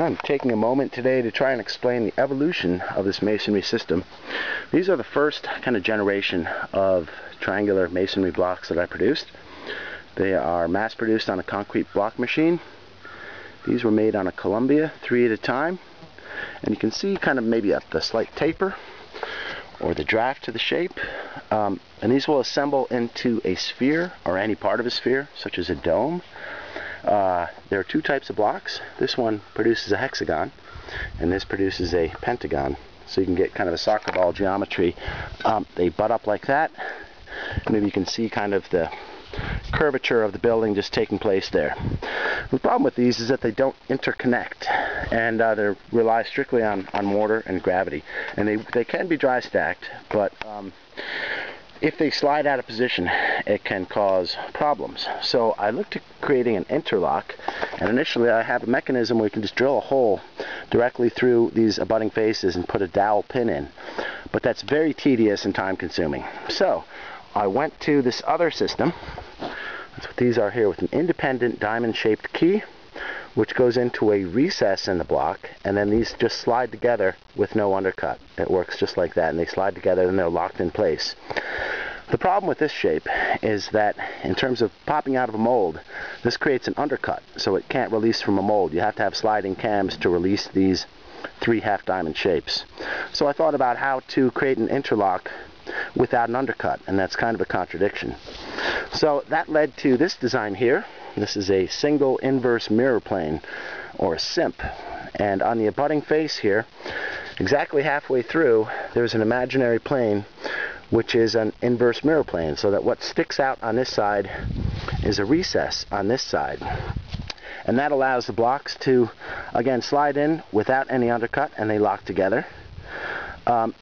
I'm taking a moment today to try and explain the evolution of this masonry system. These are the first kind of generation of triangular masonry blocks that I produced. They are mass produced on a concrete block machine. These were made on a Columbia, three at a time. And you can see kind of maybe a, the slight taper or the draft to the shape. Um, and these will assemble into a sphere or any part of a sphere, such as a dome. Uh, there are two types of blocks. This one produces a hexagon, and this produces a pentagon. So you can get kind of a soccer ball geometry. Um, they butt up like that. Maybe you can see kind of the curvature of the building just taking place there. The problem with these is that they don't interconnect and uh, they rely strictly on, on mortar and gravity. And they, they can be dry stacked, but um, if they slide out of position, it can cause problems. So I looked at creating an interlock, and initially I have a mechanism where you can just drill a hole directly through these abutting faces and put a dowel pin in. But that's very tedious and time consuming. So I went to this other system. That's what these are here with an independent diamond shaped key which goes into a recess in the block, and then these just slide together with no undercut. It works just like that, and they slide together and they're locked in place. The problem with this shape is that in terms of popping out of a mold, this creates an undercut, so it can't release from a mold. You have to have sliding cams to release these three half diamond shapes. So I thought about how to create an interlock without an undercut, and that's kind of a contradiction. So that led to this design here, this is a single inverse mirror plane, or SIMP. And on the abutting face here, exactly halfway through, there's an imaginary plane which is an inverse mirror plane, so that what sticks out on this side is a recess on this side. And that allows the blocks to, again, slide in without any undercut, and they lock together. Um,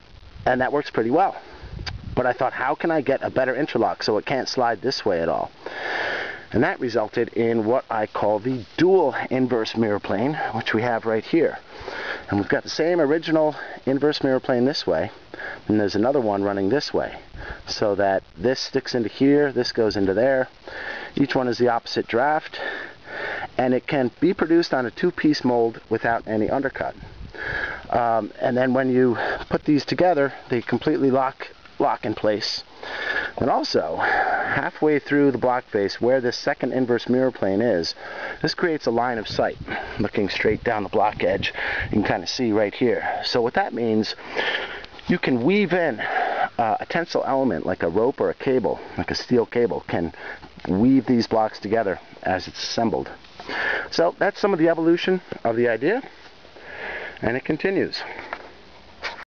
and that works pretty well. But I thought, how can I get a better interlock so it can't slide this way at all? And that resulted in what I call the dual inverse mirror plane, which we have right here. And we've got the same original inverse mirror plane this way, and there's another one running this way. So that this sticks into here, this goes into there. Each one is the opposite draft, and it can be produced on a two-piece mold without any undercut. Um, and then when you put these together, they completely lock lock in place. And also, halfway through the block face where this second inverse mirror plane is, this creates a line of sight looking straight down the block edge. You can kind of see right here. So what that means, you can weave in uh, a tensile element like a rope or a cable, like a steel cable, can weave these blocks together as it's assembled. So that's some of the evolution of the idea, and it continues.